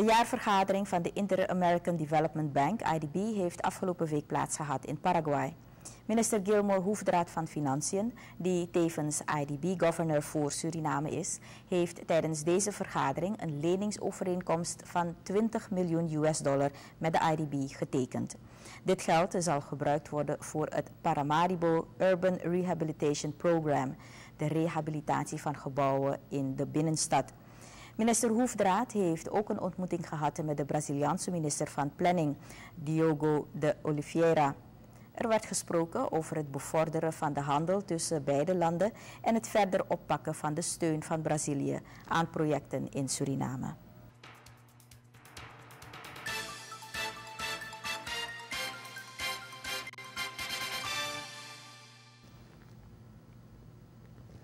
De jaarvergadering van de Inter-American Development Bank, IDB, heeft afgelopen week plaatsgehad in Paraguay. Minister Gilmore Hoefdraad van Financiën, die tevens IDB-governor voor Suriname is, heeft tijdens deze vergadering een leningsovereenkomst van 20 miljoen US dollar met de IDB getekend. Dit geld zal gebruikt worden voor het Paramaribo Urban Rehabilitation Program, de rehabilitatie van gebouwen in de binnenstad. Minister Hoefdraad heeft ook een ontmoeting gehad met de Braziliaanse minister van Planning, Diogo de Oliveira. Er werd gesproken over het bevorderen van de handel tussen beide landen en het verder oppakken van de steun van Brazilië aan projecten in Suriname.